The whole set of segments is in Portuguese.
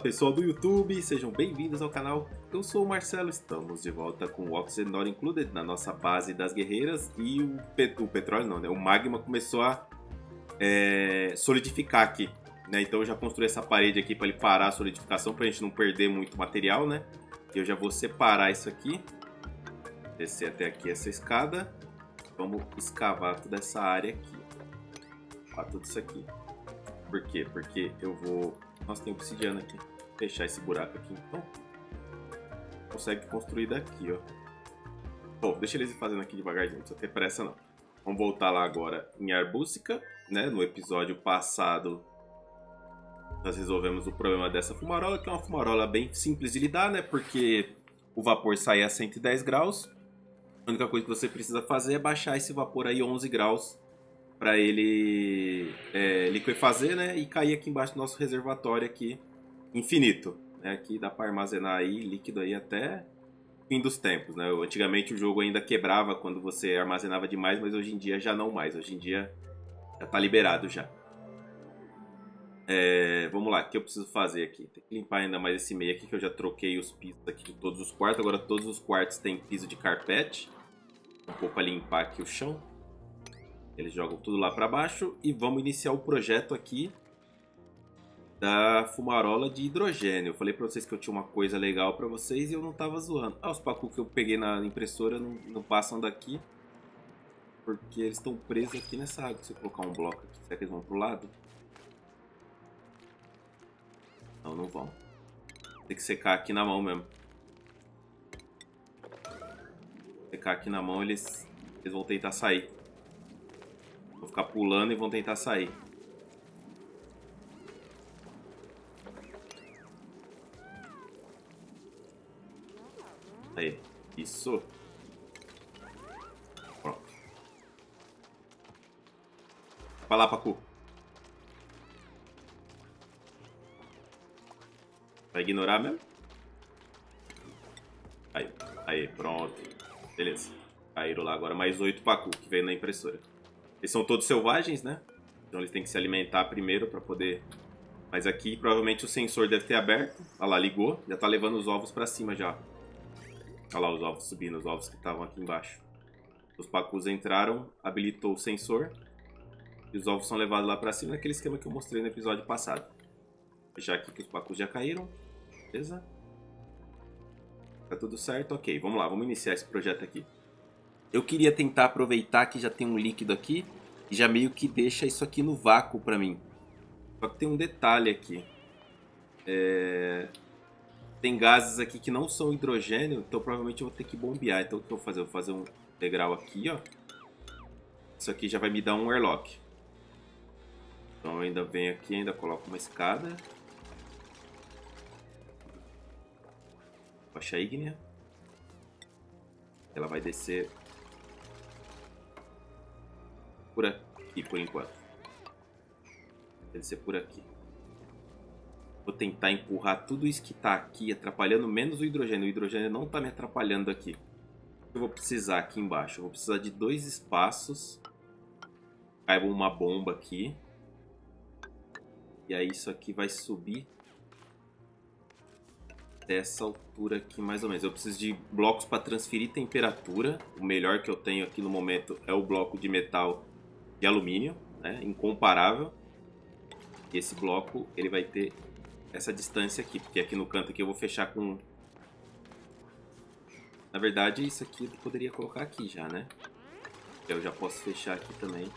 pessoal do YouTube, sejam bem-vindos ao canal. Eu sou o Marcelo, estamos de volta com o Oxygen Not Included na nossa base das guerreiras e o, pet o petróleo não, né? O magma começou a é, solidificar aqui, né? Então eu já construí essa parede aqui para ele parar a solidificação para a gente não perder muito material, né? Eu já vou separar isso aqui, descer até aqui essa escada, vamos escavar toda essa área aqui, ó, tudo isso aqui. Por quê? Porque eu vou nossa, tem obsidiana aqui. Fechar esse buraco aqui então. Consegue construir daqui, ó. Bom, deixa eles fazendo aqui devagarzinho, não precisa ter pressa não. Vamos voltar lá agora em Arbústica, né? No episódio passado nós resolvemos o problema dessa fumarola, que é uma fumarola bem simples de lidar, né? Porque o vapor sai a 110 graus. A única coisa que você precisa fazer é baixar esse vapor aí 11 graus para ele é, liquefazer, né? E cair aqui embaixo do nosso reservatório aqui infinito, né? Aqui dá para armazenar aí líquido aí até fim dos tempos, né? Antigamente o jogo ainda quebrava quando você armazenava demais, mas hoje em dia já não mais. Hoje em dia já tá liberado já. É, vamos lá, o que eu preciso fazer aqui? Tem que limpar ainda mais esse meio aqui, que eu já troquei os pisos aqui de todos os quartos. Agora todos os quartos têm piso de carpete. Um pouco para limpar aqui o chão. Eles jogam tudo lá para baixo e vamos iniciar o projeto aqui da fumarola de hidrogênio. Eu falei para vocês que eu tinha uma coisa legal para vocês e eu não tava zoando. Ah, os pacu que eu peguei na impressora não, não passam daqui porque eles estão presos aqui nessa água. Se eu colocar um bloco aqui, será que eles vão pro lado? Não, não vão. Tem que secar aqui na mão mesmo. Secar aqui na mão, eles, eles vão tentar sair. Vão ficar pulando e vão tentar sair. Aí, isso. Pronto. Vai lá, Pacu. Vai ignorar mesmo? Aí, aí, pronto. Beleza. Caíram lá agora mais oito Pacu que veio na impressora. Eles são todos selvagens, né? Então eles têm que se alimentar primeiro para poder... Mas aqui provavelmente o sensor deve ter aberto. Olha lá, ligou. Já tá levando os ovos para cima já. Olha lá os ovos subindo, os ovos que estavam aqui embaixo. Os pacus entraram, habilitou o sensor. E os ovos são levados lá para cima naquele esquema que eu mostrei no episódio passado. Fechar aqui que os pacus já caíram. Beleza? Tá tudo certo? Ok, vamos lá, vamos iniciar esse projeto aqui. Eu queria tentar aproveitar que já tem um líquido aqui e já meio que deixa isso aqui no vácuo para mim. Só que tem um detalhe aqui. É... Tem gases aqui que não são hidrogênio, então provavelmente eu vou ter que bombear. Então o que eu vou fazer? Eu vou fazer um degrau aqui, ó. Isso aqui já vai me dar um airlock. Então eu ainda venho aqui, ainda coloco uma escada. Baixa ígnea. Ela vai descer por aqui por enquanto. Deve ser por aqui. Vou tentar empurrar tudo isso que está aqui, atrapalhando menos o hidrogênio. O hidrogênio não está me atrapalhando aqui. Eu vou precisar aqui embaixo. Eu vou precisar de dois espaços. Caiba uma bomba aqui. E aí isso aqui vai subir dessa altura aqui mais ou menos. Eu preciso de blocos para transferir temperatura. O melhor que eu tenho aqui no momento é o bloco de metal de alumínio, né, incomparável. Esse bloco ele vai ter essa distância aqui, porque aqui no canto aqui eu vou fechar com... Na verdade isso aqui eu poderia colocar aqui já, né? Eu já posso fechar aqui também.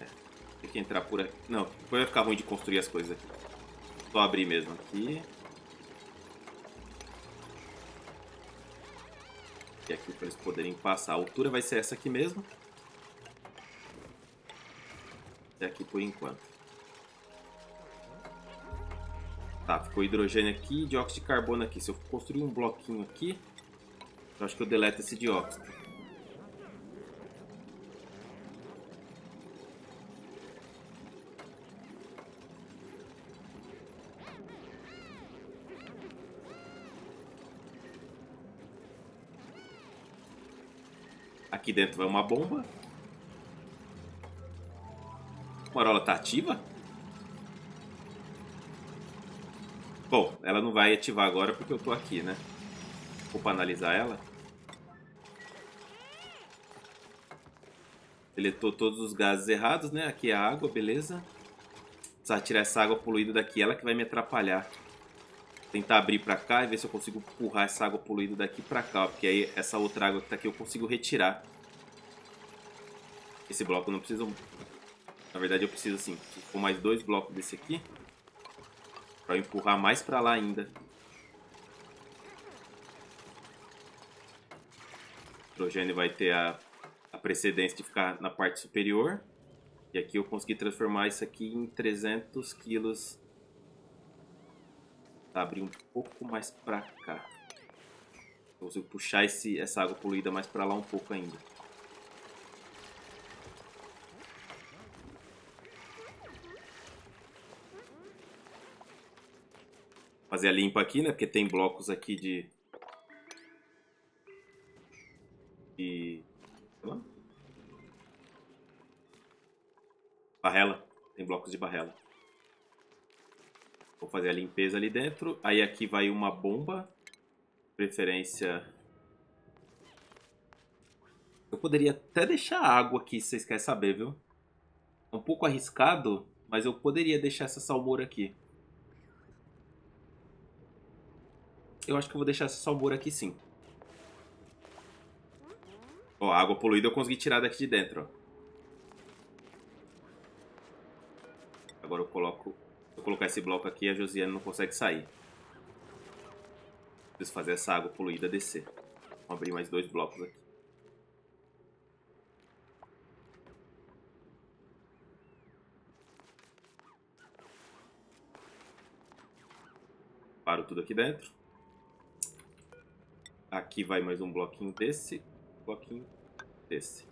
É, tem que entrar por aqui. Não, depois vai ficar ruim de construir as coisas aqui. Só abrir mesmo aqui. aqui, aqui para eles poderem passar. A altura vai ser essa aqui mesmo. Aqui por enquanto. Tá, ficou hidrogênio aqui e dióxido de carbono aqui. Se eu construir um bloquinho aqui, eu acho que eu deleto esse dióxido. Aqui dentro vai uma bomba. Fumarola tá ativa? Bom, ela não vai ativar agora porque eu tô aqui, né? Vou analisar ela. Deletou todos os gases errados, né? Aqui é a água, beleza. Precisar tirar essa água poluída daqui, ela que vai me atrapalhar. Tentar abrir pra cá e ver se eu consigo empurrar essa água poluída daqui pra cá, ó, porque aí essa outra água que tá aqui eu consigo retirar. Esse bloco não preciso... Na verdade eu preciso assim, com mais dois blocos desse aqui. Pra eu empurrar mais pra lá ainda. O hidrogênio vai ter a a precedência de ficar na parte superior. E aqui eu consegui transformar isso aqui em 300 quilos. Tá, abrir um pouco mais pra cá. Eu consigo puxar esse, essa água poluída mais pra lá um pouco ainda. Fazer a limpa aqui, né? Porque tem blocos aqui de... De Barrela. Tem blocos de barrela. Vou fazer a limpeza ali dentro. Aí aqui vai uma bomba. Preferência... Eu poderia até deixar água aqui, se vocês querem saber, viu? É um pouco arriscado, mas eu poderia deixar essa salmoura aqui. Eu acho que eu vou deixar essa salmoura aqui sim. Ó, a água poluída eu consegui tirar daqui de dentro, ó. Agora eu coloco... Se eu colocar esse bloco aqui, a Josiane não consegue sair. Preciso fazer essa água poluída descer. Vou abrir mais dois blocos aqui. Paro tudo aqui dentro. Aqui vai mais um bloquinho desse, bloquinho desse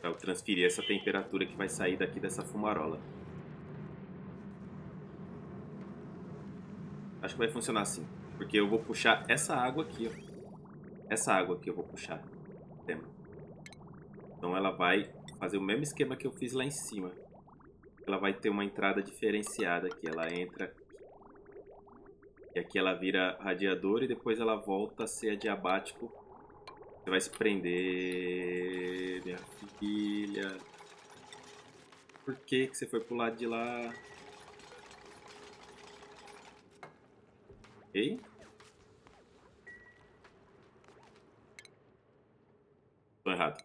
para eu transferir essa temperatura que vai sair daqui dessa fumarola. Acho que vai funcionar assim, porque eu vou puxar essa água aqui, ó. Essa água aqui eu vou puxar. Então ela vai fazer o mesmo esquema que eu fiz lá em cima. Ela vai ter uma entrada diferenciada aqui, ela entra e aqui ela vira radiador e depois ela volta a ser adiabático você vai se prender, minha filha. Por que, que você foi pro lado de lá? Ok? Tô errado.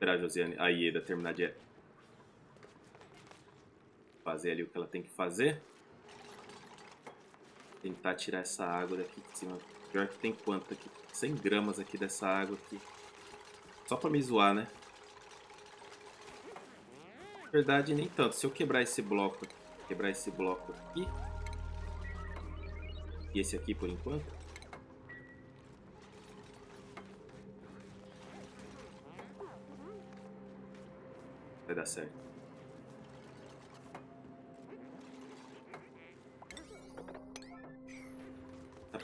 A Josiane, a Ieda terminar de fazer ali o que ela tem que fazer tentar tirar essa água daqui de cima. Pior que tem quanto aqui? 100 gramas aqui dessa água aqui. Só pra me zoar, né? Na verdade, nem tanto. Se eu quebrar esse bloco, quebrar esse bloco aqui, e esse aqui por enquanto, vai dar certo.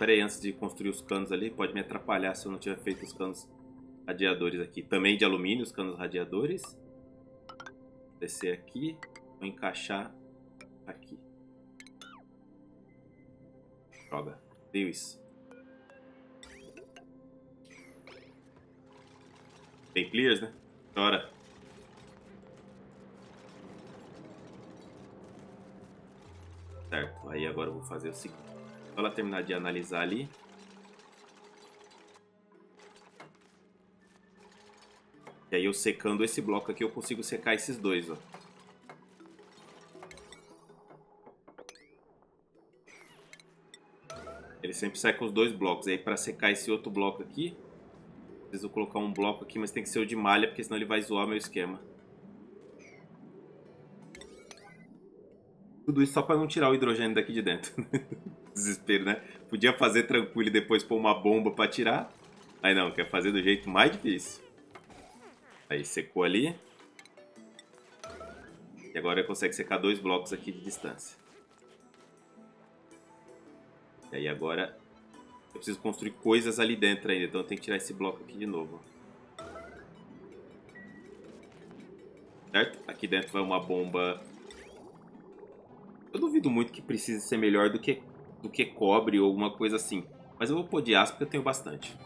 Pera aí, antes de construir os canos ali, pode me atrapalhar se eu não tiver feito os canos radiadores aqui. Também de alumínio, os canos radiadores. Descer aqui, vou encaixar aqui. Joga. Deu isso. Bem clears, né? Chora. Certo, aí agora eu vou fazer o seguinte ela terminar de analisar ali. E aí eu secando esse bloco aqui, eu consigo secar esses dois, ó. Ele sempre seca os dois blocos. Aí para secar esse outro bloco aqui, preciso colocar um bloco aqui, mas tem que ser o de malha, porque senão ele vai zoar meu esquema. Tudo isso só para não tirar o hidrogênio daqui de dentro. desespero, né? Podia fazer tranquilo e depois pôr uma bomba pra tirar. Aí não, quer fazer do jeito mais difícil. Aí secou ali. E agora consegue secar dois blocos aqui de distância. E aí agora eu preciso construir coisas ali dentro ainda, então eu tenho que tirar esse bloco aqui de novo. Certo? Aqui dentro vai uma bomba... Eu duvido muito que precise ser melhor do que do que cobre ou alguma coisa assim. Mas eu vou pôr de aço porque eu tenho bastante.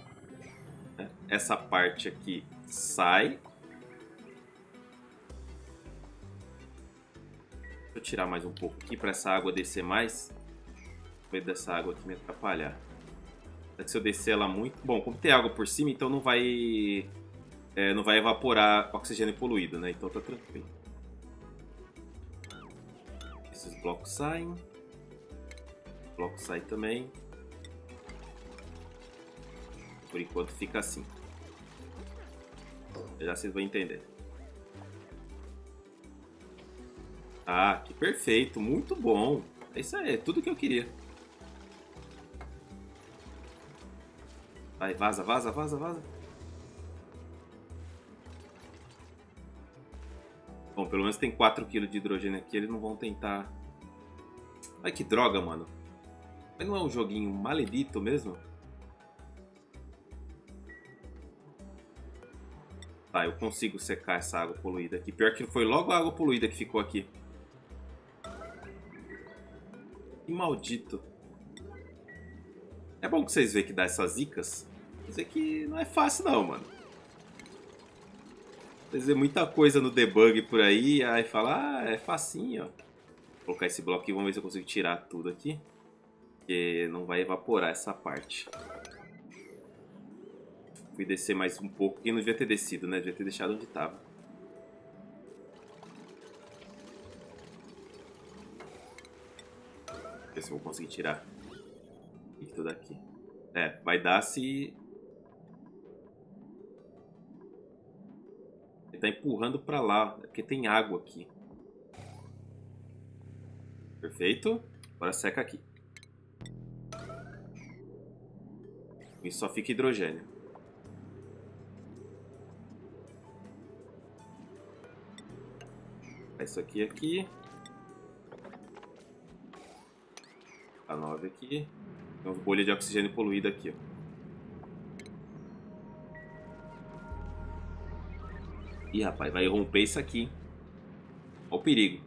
Né? Essa parte aqui sai. Deixa eu tirar mais um pouco aqui para essa água descer mais. Vou dessa água aqui me atrapalhar. Se eu descer ela muito... Bom, como tem água por cima, então não vai... É, não vai evaporar oxigênio poluído, né? Então tá tranquilo. Esses blocos saem. O bloco sai também. Por enquanto fica assim. Já vocês vão entender. Ah, que perfeito. Muito bom. É isso aí, é tudo que eu queria. Vai, vaza, vaza, vaza, vaza. Bom, pelo menos tem 4 kg de hidrogênio aqui, eles não vão tentar... Ai, que droga, mano. Mas não é um joguinho maledito mesmo? Tá, eu consigo secar essa água poluída aqui. Pior que foi logo a água poluída que ficou aqui. Que maldito. É bom que vocês vejam que dá essas zicas. Isso aqui não é fácil não, mano. Fazer muita coisa no debug por aí, aí fala, ah, é facinho, ó. Vou colocar esse bloco aqui, vamos ver se eu consigo tirar tudo aqui. Porque não vai evaporar essa parte. Fui descer mais um pouco, porque não devia ter descido, né? Devia ter deixado onde estava. Ver se eu vou conseguir tirar tudo aqui. É, vai dar se tá empurrando para lá, porque tem água aqui. Perfeito. Agora seca aqui. E só fica hidrogênio. Isso aqui aqui. A 9 aqui. Tem umas bolhas de oxigênio poluída aqui, ó. Ih, rapaz, vai romper isso aqui. Olha o perigo.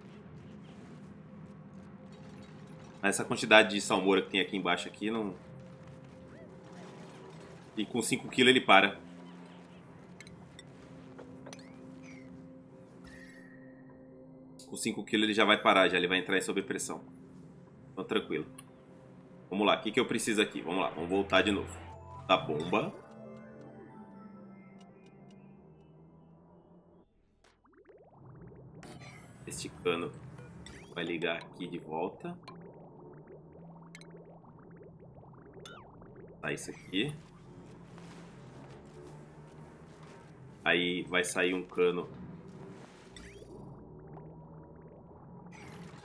Essa quantidade de salmoura que tem aqui embaixo aqui não... E com 5 kg ele para. Com 5 kg ele já vai parar, já ele vai entrar em sobrepressão. Então tranquilo. Vamos lá, o que, que eu preciso aqui? Vamos lá, vamos voltar de novo. Da bomba. Este cano vai ligar aqui de volta. Tá isso aqui. Aí vai sair um cano.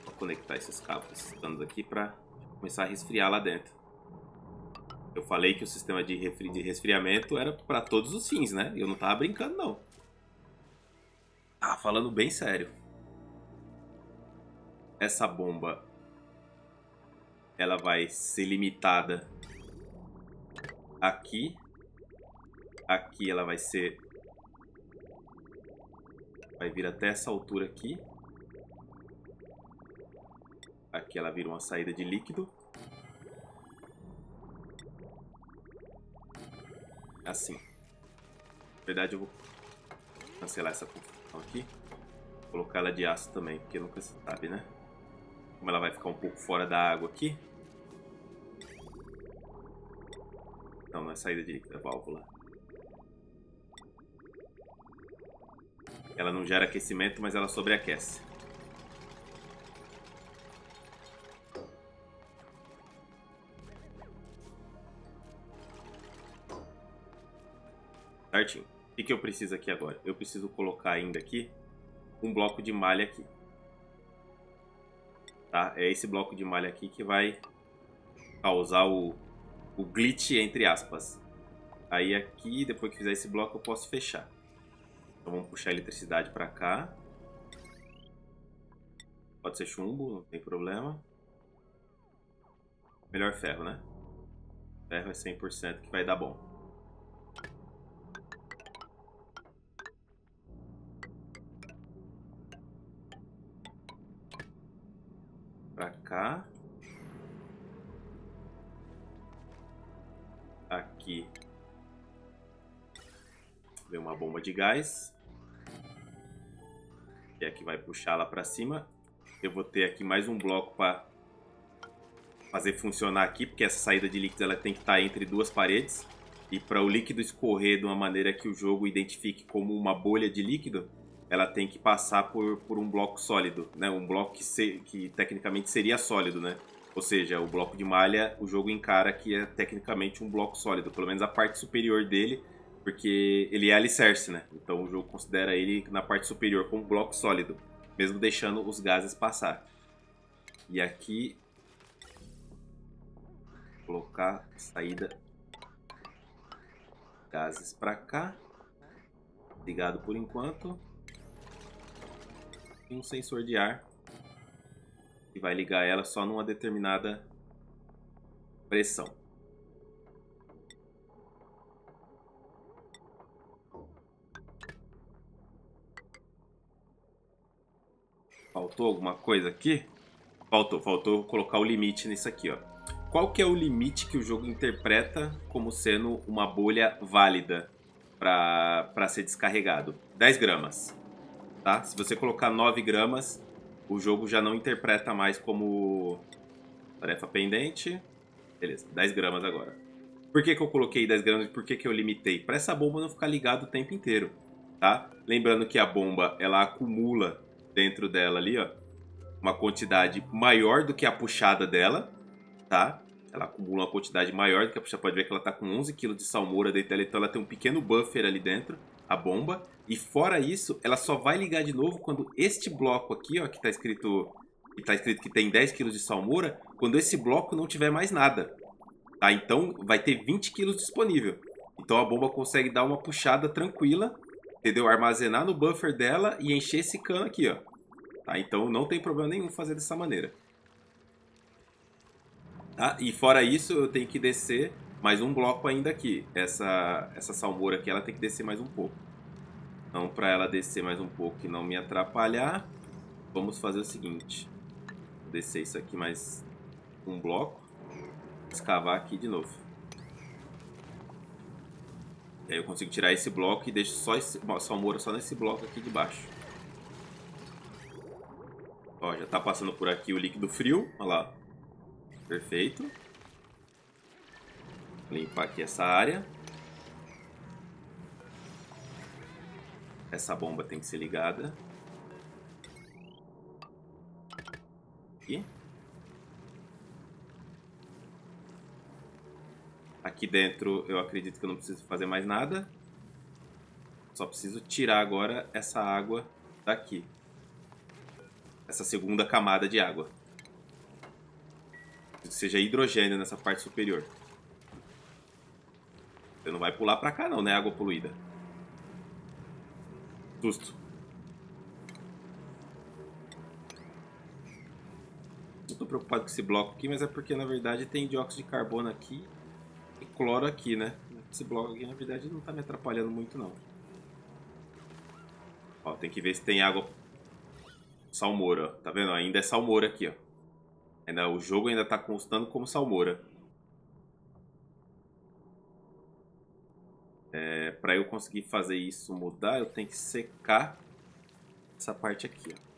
Vou conectar esses cabos, esses canos aqui para começar a resfriar lá dentro. Eu falei que o sistema de, de resfriamento era para todos os fins, né? Eu não tava brincando, não. Ah, falando bem sério essa bomba ela vai ser limitada aqui. Aqui ela vai ser... Vai vir até essa altura aqui. Aqui ela vira uma saída de líquido. Assim. Na verdade eu vou cancelar essa confusão aqui. Colocar ela de aço também, porque nunca se sabe, né? Como ela vai ficar um pouco fora da água aqui. Não, não é saída de líquido, é válvula. Ela não gera aquecimento, mas ela sobreaquece. Certinho. O que, eu preciso aqui agora? Eu preciso colocar ainda aqui um bloco de malha aqui tá? É esse bloco de malha aqui que vai causar o, o glitch entre aspas. Aí aqui, depois que fizer esse bloco, eu posso fechar. Então vamos puxar a eletricidade para cá. Pode ser chumbo, não tem problema. Melhor ferro, né? Ferro é 100% que vai dar bom. Pra cá. Aqui. Vem uma bomba de gás. Que é que vai puxar lá pra cima. Eu vou ter aqui mais um bloco para fazer funcionar aqui, porque essa saída de líquido ela tem que estar tá entre duas paredes. E para o líquido escorrer de uma maneira que o jogo identifique como uma bolha de líquido, ela tem que passar por, por um bloco sólido, né? Um bloco que, se, que tecnicamente seria sólido, né? Ou seja, o bloco de malha, o jogo encara que é tecnicamente um bloco sólido, pelo menos a parte superior dele, porque ele é alicerce, né? Então o jogo considera ele na parte superior como um bloco sólido, mesmo deixando os gases passar. E aqui colocar saída gases para cá. Ligado por enquanto. E um sensor de ar que vai ligar ela só numa determinada pressão. Faltou alguma coisa aqui? Faltou, faltou colocar o limite nisso aqui, ó qual que é o limite que o jogo interpreta como sendo uma bolha válida para ser descarregado? 10 gramas. Tá? Se você colocar 9 gramas, o jogo já não interpreta mais como tarefa pendente. Beleza, 10 gramas agora. Por que, que eu coloquei 10 gramas e por que, que eu limitei? Para essa bomba não ficar ligada o tempo inteiro. Tá? Lembrando que a bomba ela acumula dentro dela ali ó, uma quantidade maior do que a puxada dela tá? Ela acumula uma quantidade maior do que você pode ver que ela está com 11 kg de salmoura dentro dela, então ela tem um pequeno buffer ali dentro, a bomba. E fora isso, ela só vai ligar de novo quando este bloco aqui, ó, que está escrito que tá escrito que tem 10 kg de salmoura, quando esse bloco não tiver mais nada. Tá? Então vai ter 20 kg disponível. Então a bomba consegue dar uma puxada tranquila, entendeu? Armazenar no buffer dela e encher esse cano aqui, ó. Tá? Então não tem problema nenhum fazer dessa maneira. Tá? E fora isso, eu tenho que descer mais um bloco ainda aqui. Essa, essa salmoura aqui, ela tem que descer mais um pouco. Então, para ela descer mais um pouco e não me atrapalhar, vamos fazer o seguinte. Vou descer isso aqui mais um bloco. Escavar aqui de novo. E aí eu consigo tirar esse bloco e deixo só esse, a salmoura só nesse bloco aqui de baixo. Ó, já tá passando por aqui o líquido frio, olha lá. Perfeito. Limpar aqui essa área. Essa bomba tem que ser ligada. Aqui dentro eu acredito que eu não preciso fazer mais nada. Só preciso tirar agora essa água daqui. Essa segunda camada de água seja hidrogênio nessa parte superior. Você não vai pular pra cá não, né? Água poluída. Susto. Não tô preocupado com esse bloco aqui, mas é porque na verdade tem dióxido de carbono aqui cloro aqui, né? Esse bloco aqui na verdade não tá me atrapalhando muito não. Ó, tem que ver se tem água salmoura, tá vendo? Ainda é salmoura aqui, ó. Ainda, o jogo ainda está constando como salmoura. É, para eu conseguir fazer isso mudar, eu tenho que secar essa parte aqui. Ó.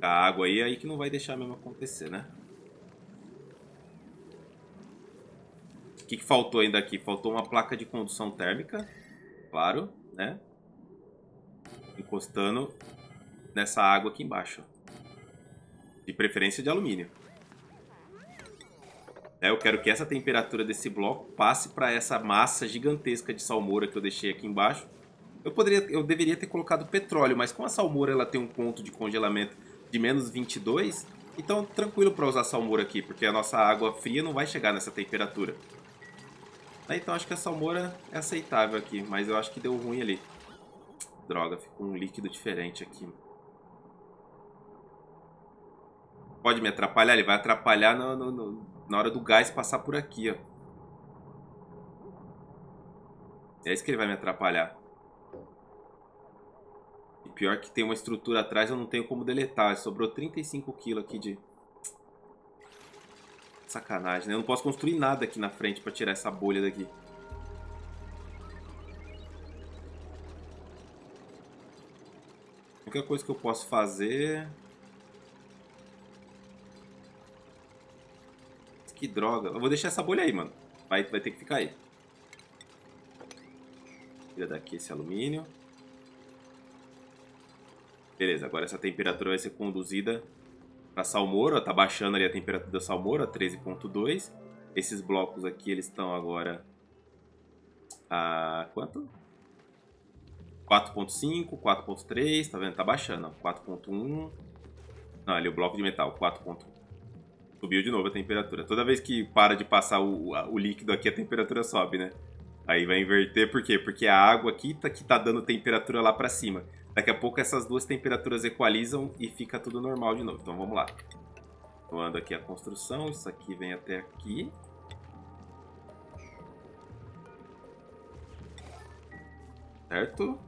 A água aí, aí que não vai deixar mesmo acontecer, né? Que, que faltou ainda aqui? Faltou uma placa de condução térmica, claro, né? Encostando nessa água aqui embaixo. De preferência de alumínio. É, eu quero que essa temperatura desse bloco passe para essa massa gigantesca de salmoura que eu deixei aqui embaixo. Eu, poderia, eu deveria ter colocado petróleo, mas com a salmoura ela tem um ponto de congelamento de menos 22, então tranquilo para usar salmoura aqui, porque a nossa água fria não vai chegar nessa temperatura. Então acho que a salmoura é aceitável aqui, mas eu acho que deu ruim ali. Droga, ficou um líquido diferente aqui. pode me atrapalhar, ele vai atrapalhar no, no, no, na hora do gás passar por aqui, ó. É isso que ele vai me atrapalhar. pior que tem uma estrutura atrás, eu não tenho como deletar. Sobrou 35 kg aqui de... Sacanagem, né? Eu não posso construir nada aqui na frente pra tirar essa bolha daqui. A única coisa que eu posso fazer... Que droga. Eu vou deixar essa bolha aí, mano. Vai, vai ter que ficar aí. Tira daqui esse alumínio. Beleza, agora essa temperatura vai ser conduzida para salmoura. Tá baixando ali a temperatura da salmoura, 13.2. Esses blocos aqui, eles estão agora a quanto? 4.5, 4.3, tá vendo? Tá baixando, 4.1. Não, ali o bloco de metal, 4.1. Subiu de novo a temperatura. Toda vez que para de passar o, o líquido aqui, a temperatura sobe, né? Aí vai inverter, por quê? Porque a água aqui tá, que tá dando temperatura lá para cima. Daqui a pouco essas duas temperaturas equalizam e fica tudo normal de novo. Então vamos lá. Voando aqui a construção, isso aqui vem até aqui. Certo?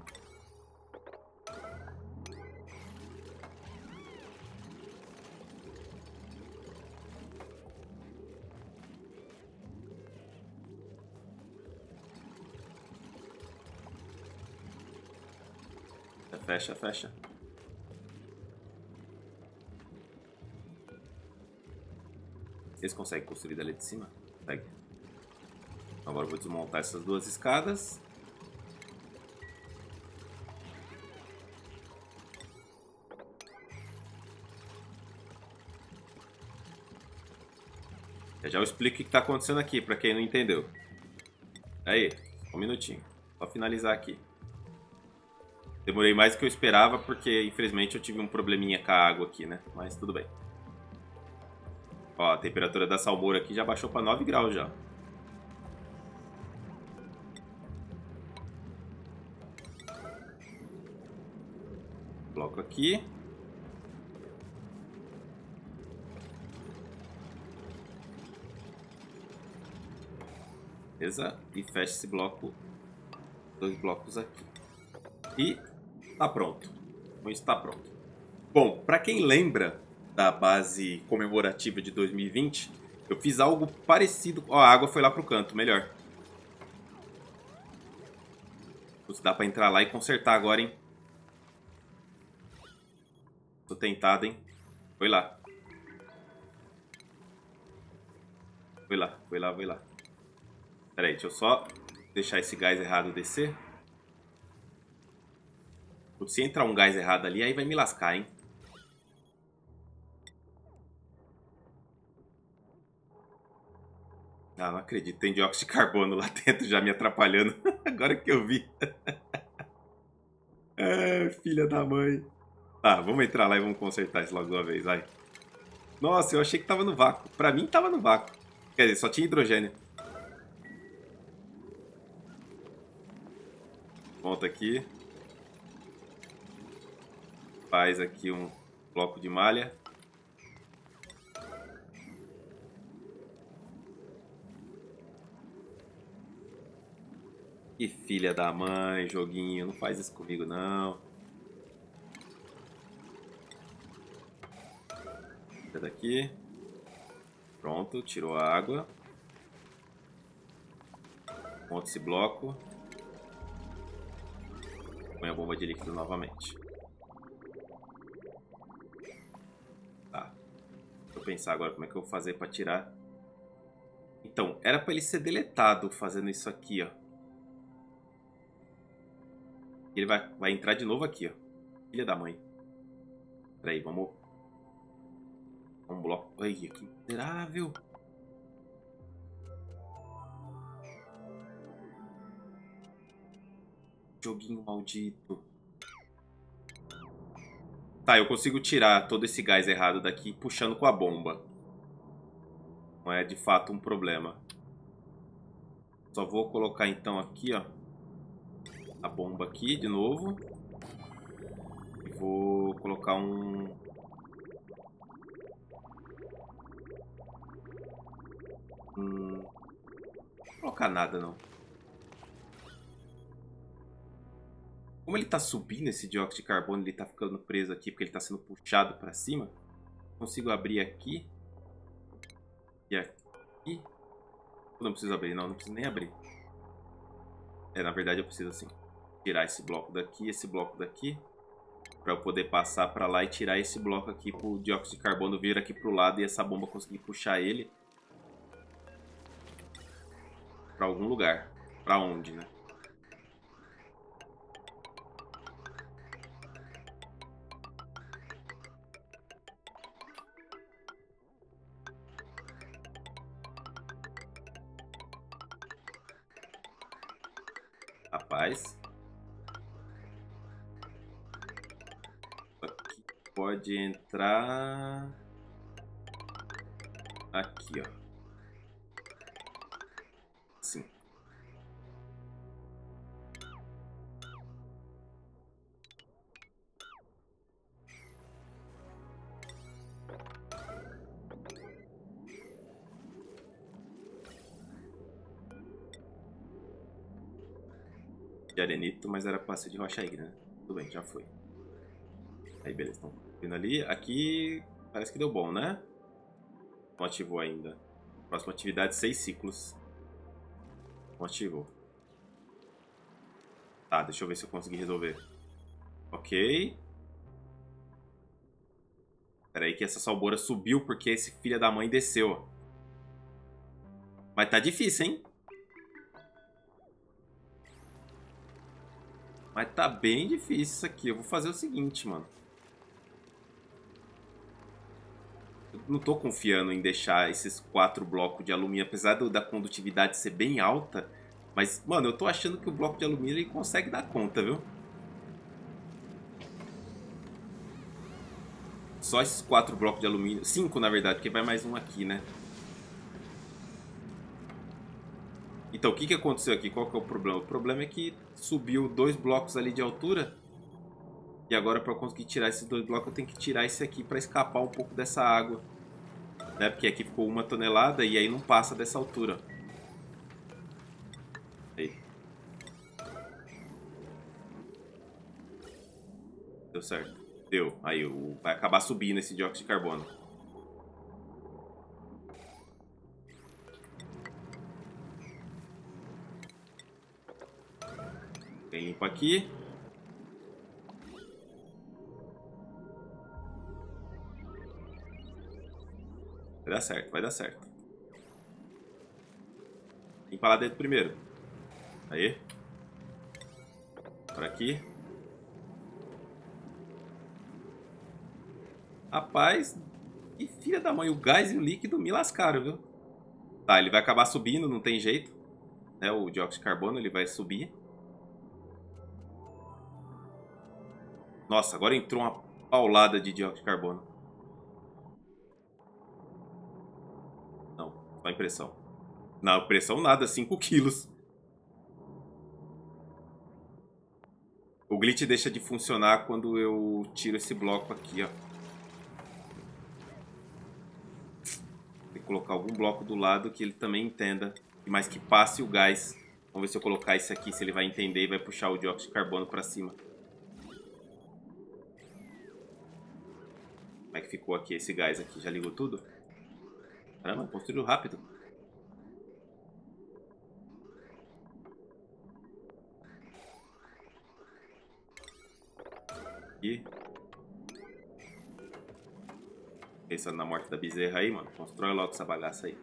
Fecha, fecha. Vocês conseguem construir dali de cima? Consegue. Agora eu vou desmontar essas duas escadas. Eu já explico o que está acontecendo aqui, para quem não entendeu. Aí, um minutinho. Só finalizar aqui. Demorei mais do que eu esperava, porque infelizmente eu tive um probleminha com a água aqui, né? Mas tudo bem. Ó, a temperatura da salmoura aqui já baixou para 9 graus já. Bloco aqui. Beleza? E fecha esse bloco, dois blocos aqui. E Tá pronto. Então está pronto. Bom, para quem lembra da base comemorativa de 2020, eu fiz algo parecido. Ó, a água foi lá pro canto, melhor. Se dá pra entrar lá e consertar agora, hein? Tô tentado, hein? Foi lá. Foi lá, foi lá, foi lá. Pera aí, deixa eu só deixar esse gás errado descer. Se entrar um gás errado ali, aí vai me lascar, hein? Ah, não acredito. Tem dióxido de carbono lá dentro já me atrapalhando. Agora que eu vi. é, filha da mãe. Tá, vamos entrar lá e vamos consertar isso logo de uma vez, vai. Nossa, eu achei que tava no vácuo. Pra mim tava no vácuo. Quer dizer, só tinha hidrogênio. Volta aqui faz aqui um bloco de malha. Que filha da mãe, joguinho, não faz isso comigo não. Tira daqui. Pronto, tirou a água. Monta esse bloco. Põe a bomba de líquido novamente. Pensar agora como é que eu vou fazer para tirar. Então, era para ele ser deletado fazendo isso aqui, ó. Ele vai, vai entrar de novo aqui, ó. Filha da mãe. Peraí, vamos... Um bloco... Ai, que miserável. Joguinho maldito. Tá, eu consigo tirar todo esse gás errado daqui puxando com a bomba. Não é de fato um problema. Só vou colocar então aqui, ó. A bomba aqui de novo. E vou colocar um... Hum... Não vou colocar nada não. Como ele tá subindo esse dióxido de carbono, ele tá ficando preso aqui porque ele tá sendo puxado para cima. Consigo abrir aqui. E aqui. Não preciso abrir, não. Não preciso nem abrir. É, na verdade eu preciso assim. Tirar esse bloco daqui, esse bloco daqui. Para eu poder passar para lá e tirar esse bloco aqui pro dióxido de carbono vir aqui pro lado e essa bomba conseguir puxar ele para algum lugar. Para onde, né? Pode entrar... Aqui, ó. Sim. de arenito, mas era pra ser de rocha íngreme, né? Tudo bem, já foi. Aí, beleza, estão vindo ali. Aqui parece que deu bom, né? Não ativou ainda. Próxima atividade, seis ciclos. Não ativou. Tá, deixa eu ver se eu consegui resolver. Ok. Pera aí que essa salbora subiu porque esse filho da mãe desceu. Mas tá difícil, hein? Mas tá bem difícil isso aqui. Eu vou fazer o seguinte, mano. Eu não tô confiando em deixar esses quatro blocos de alumínio, apesar da condutividade ser bem alta. Mas, mano, eu tô achando que o bloco de alumínio ele consegue dar conta, viu? Só esses quatro blocos de alumínio. Cinco, na verdade, porque vai mais um aqui, né? Então, o que, que aconteceu aqui? Qual que é o problema? O problema é que subiu dois blocos ali de altura. E agora, para conseguir tirar esses dois blocos, eu tenho que tirar esse aqui para escapar um pouco dessa água. Né? Porque aqui ficou uma tonelada e aí não passa dessa altura. Aí. Deu certo. Deu. Aí, vai acabar subindo esse dióxido de carbono. limpo aqui. Vai dar certo, vai dar certo. Limpa lá dentro primeiro. Aí. Por aqui. Rapaz, que filha da mãe, o gás e o líquido me lascaram, viu? Tá, ele vai acabar subindo, não tem jeito. Né? O dióxido de carbono ele vai subir. Nossa, agora entrou uma paulada de dióxido de carbono. Só impressão. Não, pressão nada, 5 quilos. O glitch deixa de funcionar quando eu tiro esse bloco aqui, ó. Tem que colocar algum bloco do lado que ele também entenda, mas que passe o gás. Vamos ver se eu colocar esse aqui, se ele vai entender e vai puxar o dióxido de carbono para cima. Como é que ficou aqui esse gás aqui? Já ligou tudo? Caramba, construiu rápido. Aqui. Pensando na morte da bezerra aí, mano. Constrói logo essa bagaça aí.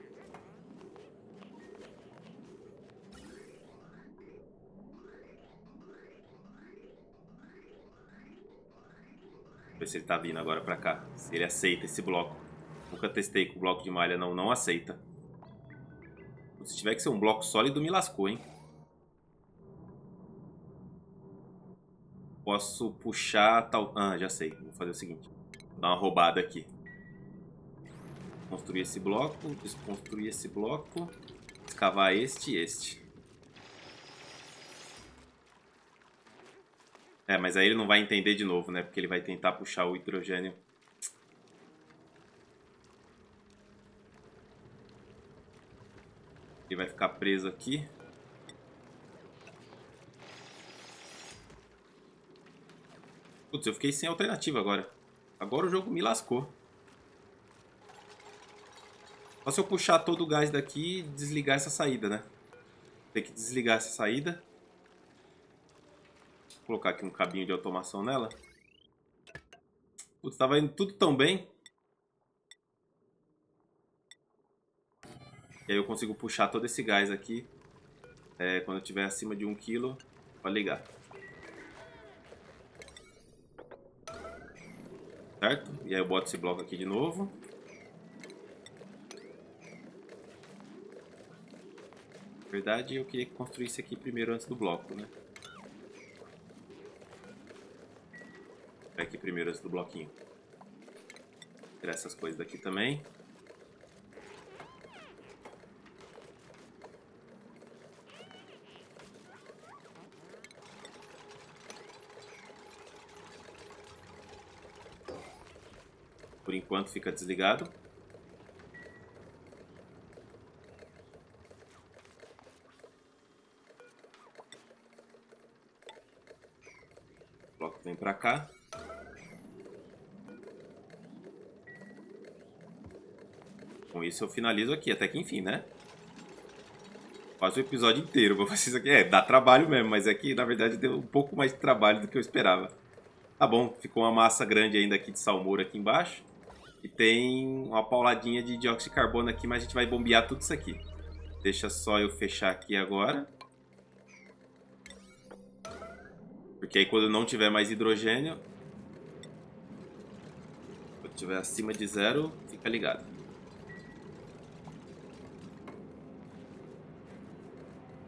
ver se ele tá vindo agora pra cá. Se ele aceita esse bloco. Nunca testei com bloco de malha, não. Não aceita. Se tiver que ser um bloco sólido, me lascou, hein? Posso puxar tal... Ah, já sei. Vou fazer o seguinte. Vou dar uma roubada aqui. Construir esse bloco. Desconstruir esse bloco. Escavar este e este. É, mas aí ele não vai entender de novo, né? Porque ele vai tentar puxar o hidrogênio. Vai ficar preso aqui. Putz, eu fiquei sem alternativa agora. Agora o jogo me lascou. Só se eu puxar todo o gás daqui e desligar essa saída, né? Tem que desligar essa saída. Vou colocar aqui um cabinho de automação nela. Putz, tava indo tudo tão bem. E aí eu consigo puxar todo esse gás aqui. É, quando eu tiver acima de 1 kg, para ligar. Certo? E aí eu boto esse bloco aqui de novo. Na verdade, eu queria construir isso aqui primeiro antes do bloco, né? Aqui primeiro antes do bloquinho. Tirar essas coisas daqui também. Por enquanto fica desligado. O bloco vem para cá. Com isso eu finalizo aqui, até que enfim, né? Quase o episódio inteiro vou fazer isso aqui. É, dá trabalho mesmo, mas é que na verdade deu um pouco mais de trabalho do que eu esperava. Tá bom, ficou uma massa grande ainda aqui de salmoura aqui embaixo. E tem uma pauladinha de dióxido de carbono aqui, mas a gente vai bombear tudo isso aqui. Deixa só eu fechar aqui agora. Porque aí quando não tiver mais hidrogênio, quando tiver acima de zero, fica ligado.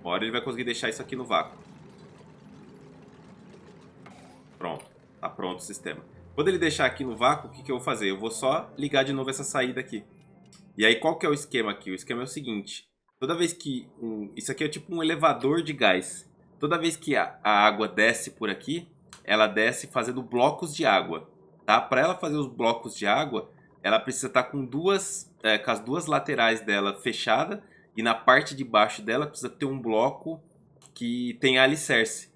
Uma hora ele vai conseguir deixar isso aqui no vácuo. Pronto. Tá pronto o sistema. Quando ele deixar aqui no vácuo, o que, que eu vou fazer? Eu vou só ligar de novo essa saída aqui. E aí, qual que é o esquema aqui? O esquema é o seguinte. Toda vez que... Um, isso aqui é tipo um elevador de gás. Toda vez que a, a água desce por aqui, ela desce fazendo blocos de água. Tá? Para ela fazer os blocos de água, ela precisa estar tá com duas... É, com as duas laterais dela fechada e na parte de baixo dela precisa ter um bloco que tenha alicerce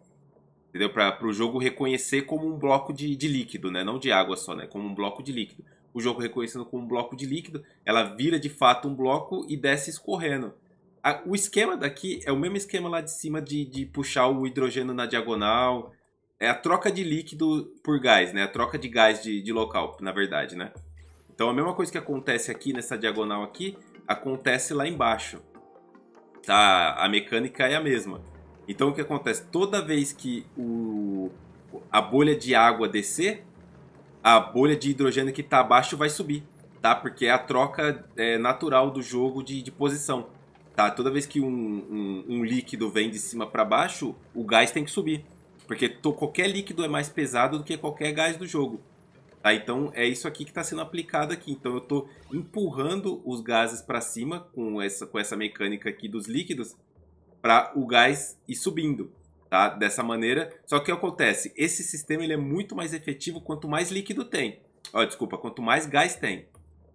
entendeu? Para o jogo reconhecer como um bloco de, de líquido, né? Não de água só, né? Como um bloco de líquido. O jogo reconhecendo como um bloco de líquido, ela vira de fato um bloco e desce escorrendo. A, o esquema daqui é o mesmo esquema lá de cima de, de puxar o hidrogênio na diagonal. É a troca de líquido por gás, né? A troca de gás de, de local, na verdade, né? Então a mesma coisa que acontece aqui nessa diagonal aqui, acontece lá embaixo. Tá? A mecânica é a mesma. Então o que acontece? Toda vez que o, a bolha de água descer, a bolha de hidrogênio que está abaixo vai subir, tá? Porque é a troca é, natural do jogo de, de posição. Tá? Toda vez que um, um, um líquido vem de cima para baixo, o gás tem que subir. Porque to, qualquer líquido é mais pesado do que qualquer gás do jogo. Tá? Então é isso aqui que está sendo aplicado aqui. Então eu estou empurrando os gases para cima com essa, com essa mecânica aqui dos líquidos para o gás ir subindo, tá? Dessa maneira. Só que o que acontece? Esse sistema ele é muito mais efetivo quanto mais líquido tem. Ó, desculpa, quanto mais gás tem.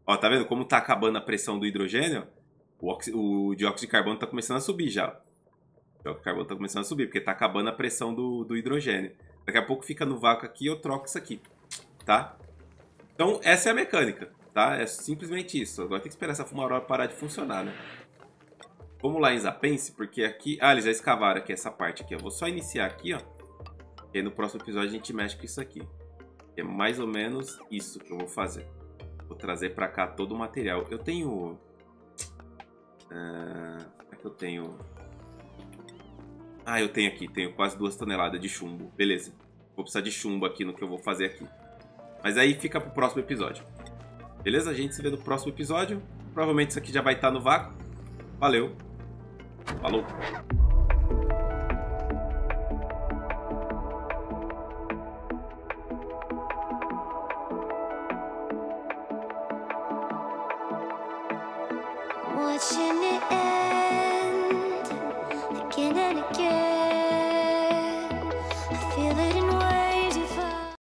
Ó, tá vendo como tá acabando a pressão do hidrogênio? O, o dióxido de carbono tá começando a subir já. O dióxido de carbono tá começando a subir, porque tá acabando a pressão do, do hidrogênio. Daqui a pouco fica no vácuo aqui eu troco isso aqui, tá? Então, essa é a mecânica, tá? É simplesmente isso. Agora tem que esperar essa fumarola parar de funcionar, né? Vamos lá em Zapense, porque aqui... Ah, eles já escavaram aqui essa parte aqui. Eu vou só iniciar aqui, ó. E aí no próximo episódio a gente mexe com isso aqui. É mais ou menos isso que eu vou fazer. Vou trazer pra cá todo o material. Eu tenho... Uh, é que eu tenho... Ah, eu tenho aqui. Tenho quase duas toneladas de chumbo. Beleza. Vou precisar de chumbo aqui no que eu vou fazer aqui. Mas aí fica pro próximo episódio. Beleza? A gente se vê no próximo episódio. Provavelmente isso aqui já vai estar no vácuo. Valeu! Falou!